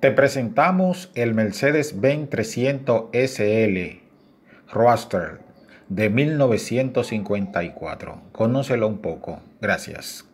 Te presentamos el Mercedes-Benz 300 SL Roadster de 1954. Conócelo un poco. Gracias.